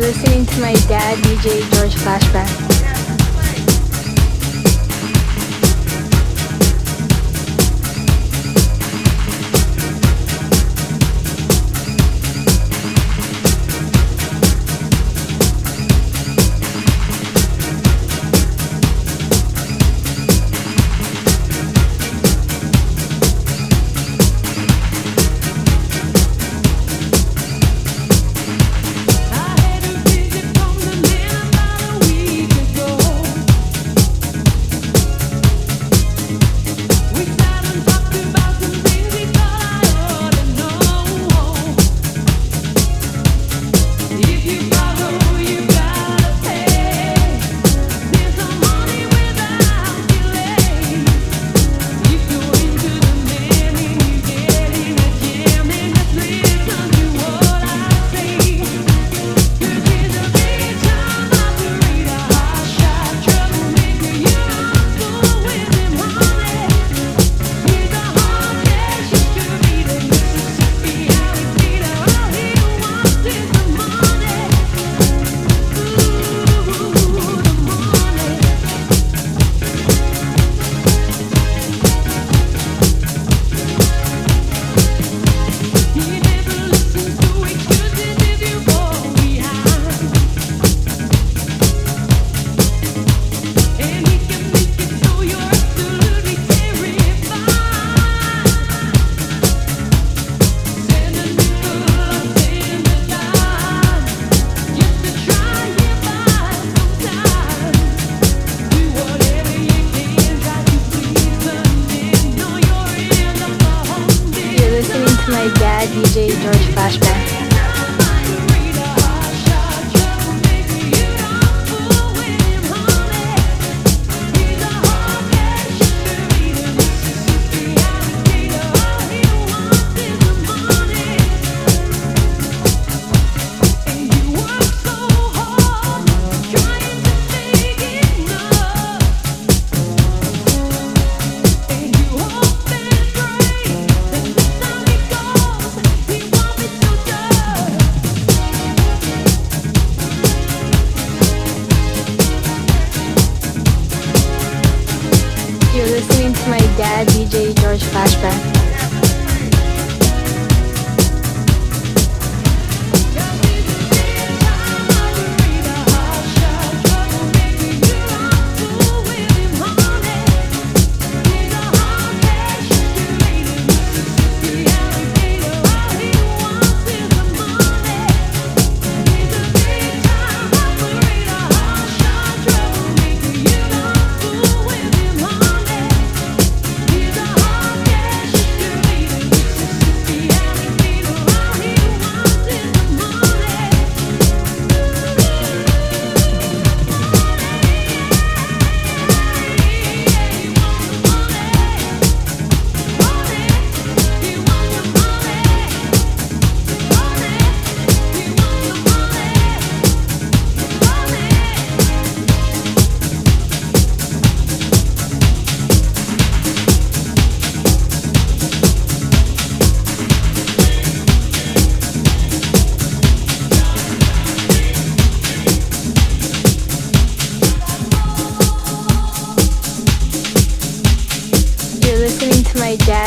listening to my dad, DJ George Flashback.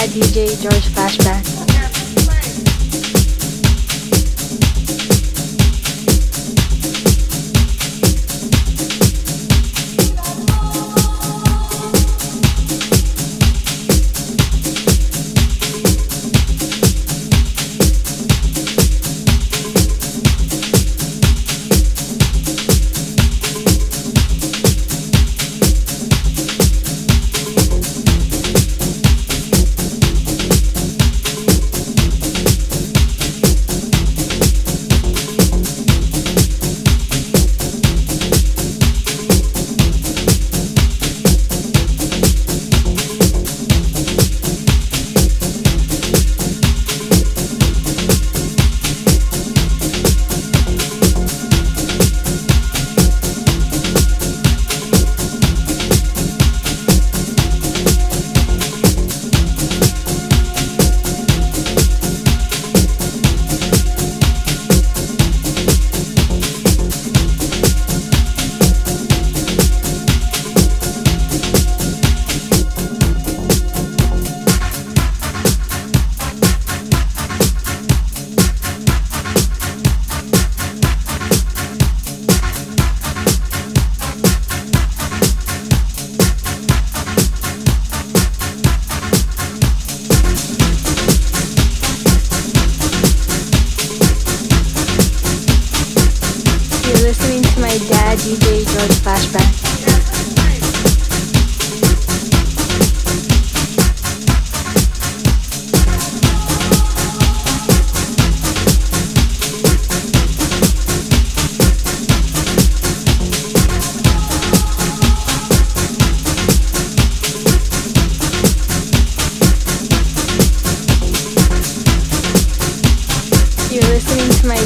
DJ George Flashback.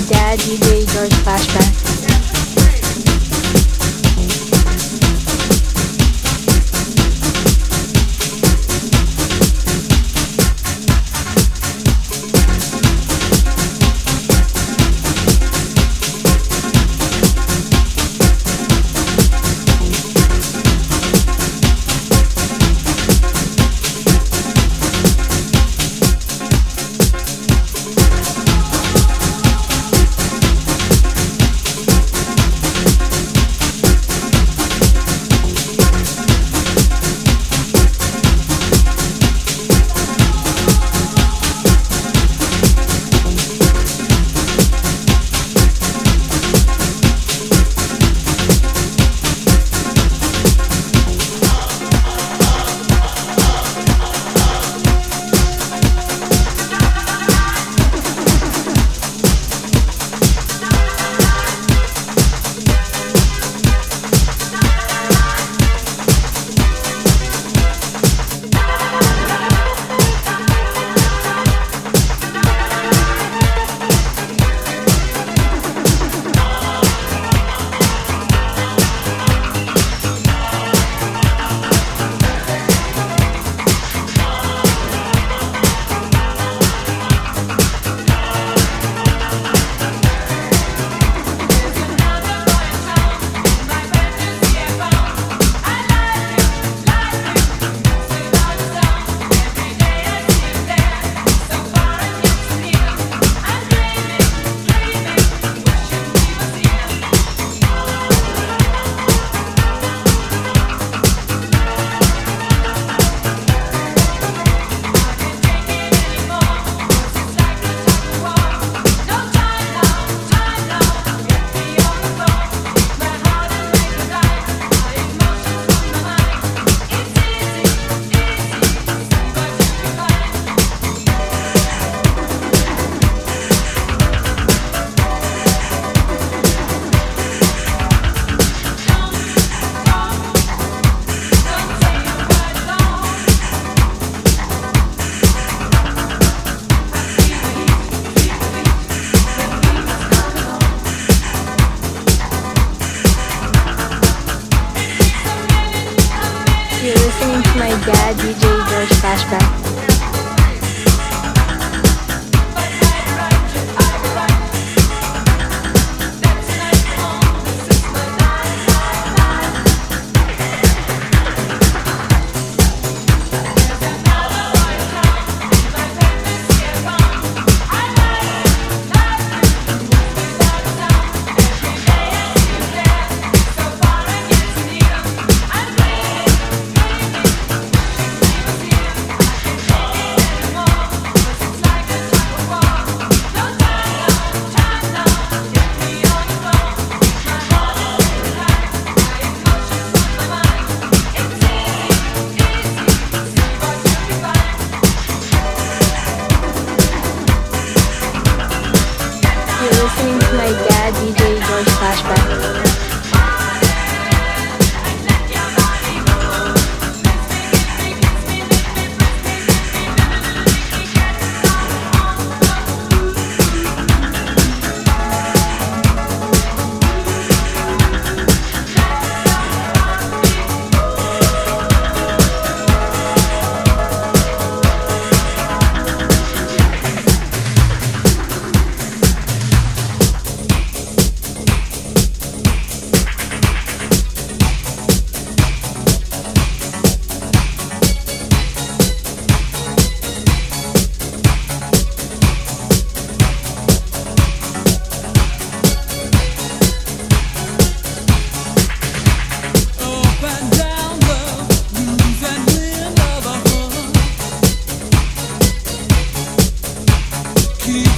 Daddy Day Girls Flashback.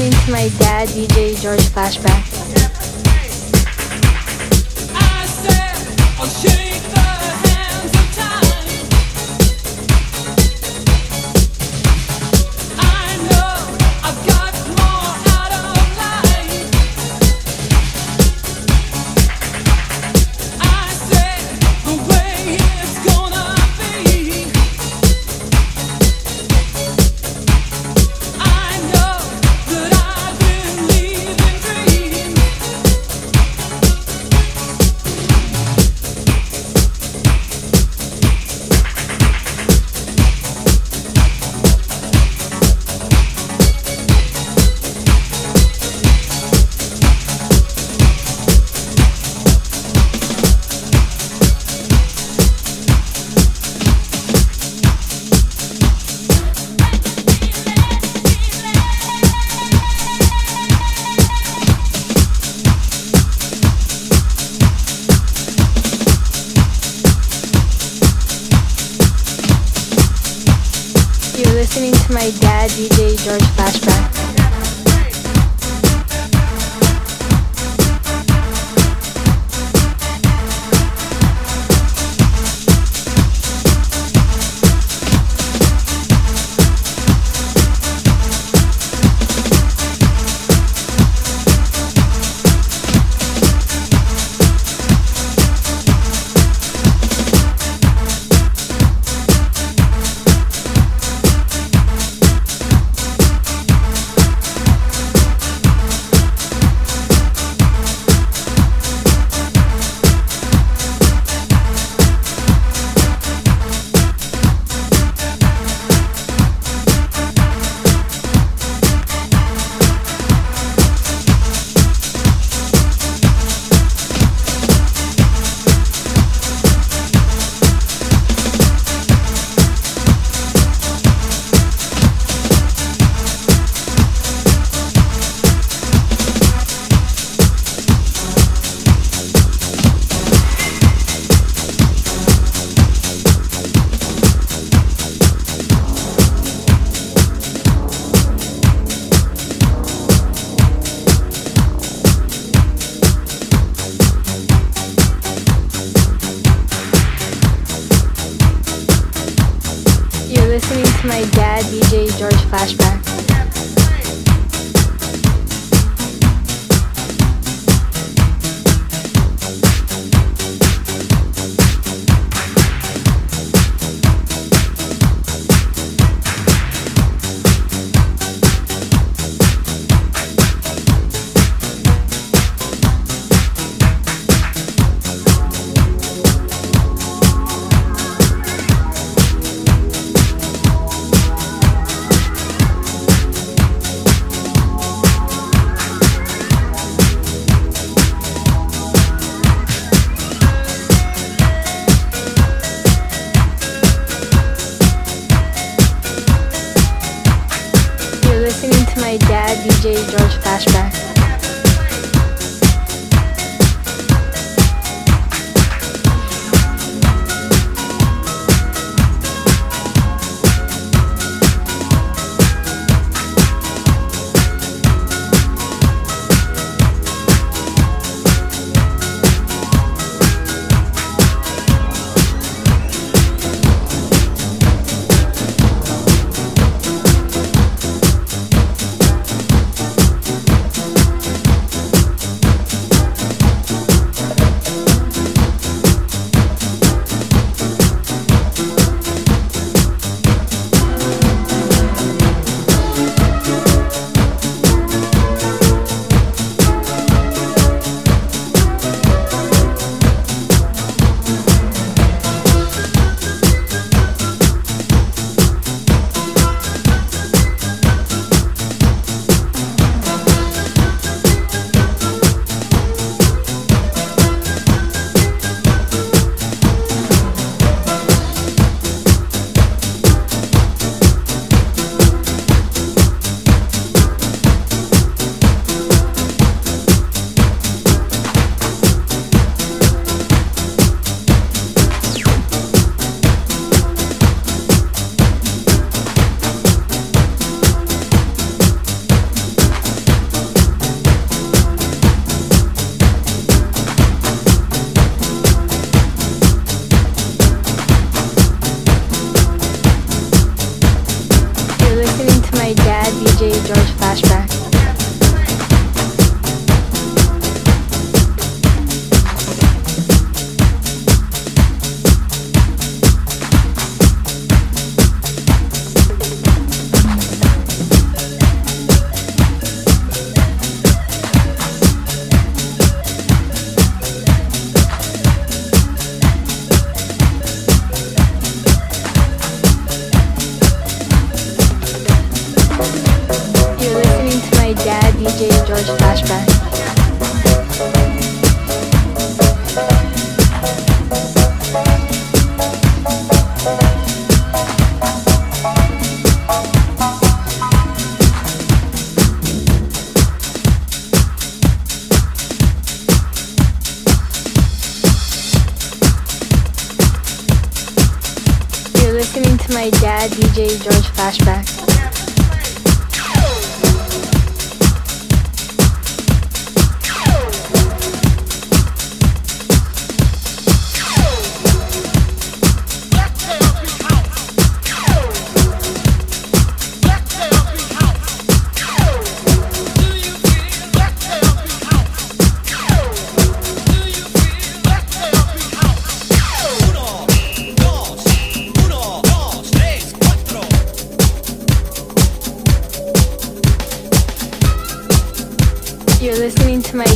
Listening to my dad, DJ George Flashback.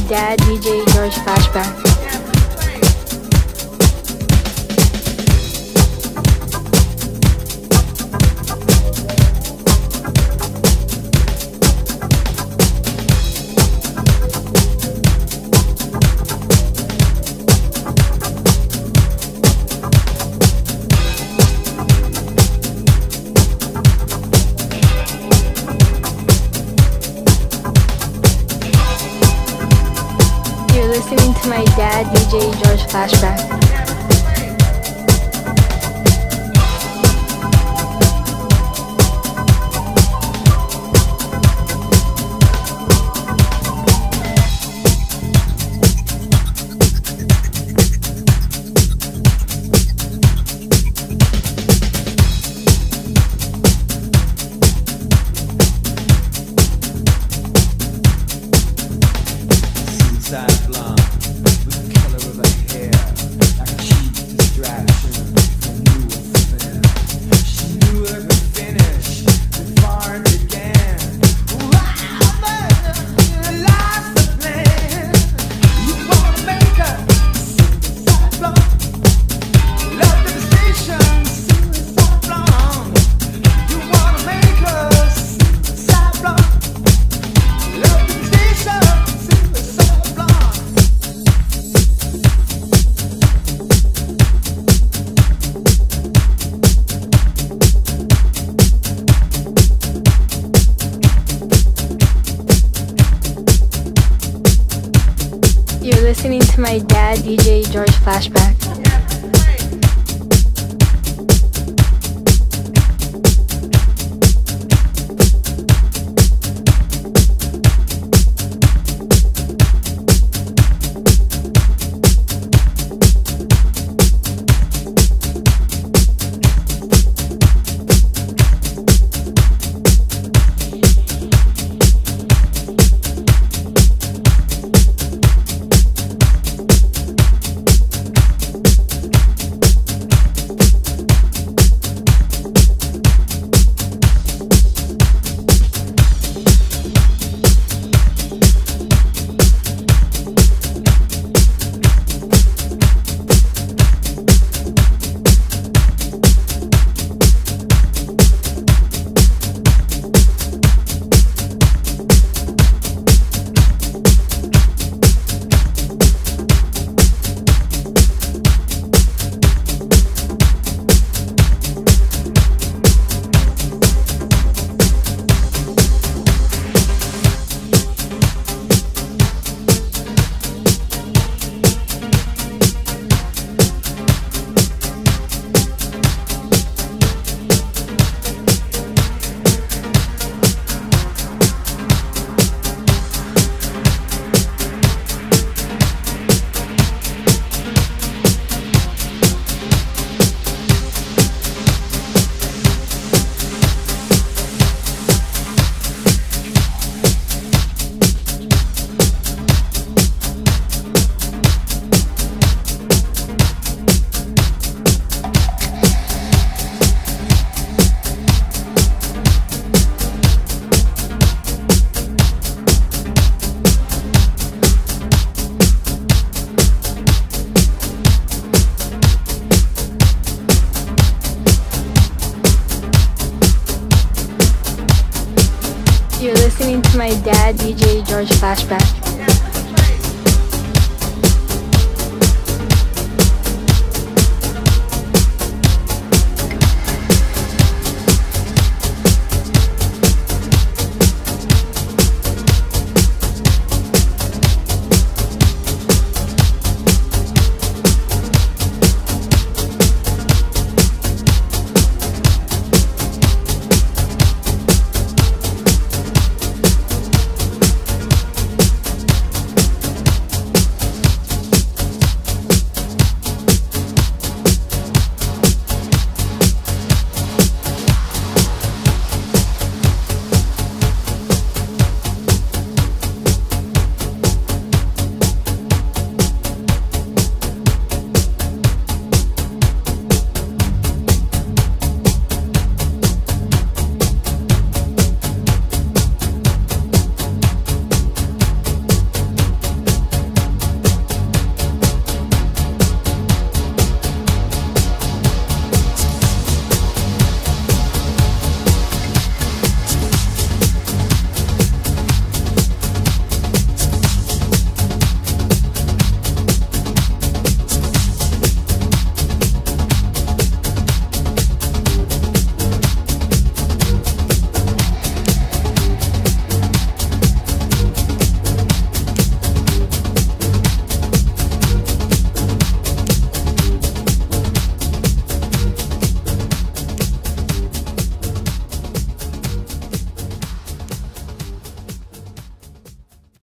dad, DJ George Flashback. listening to my dad, DJ George Flashback.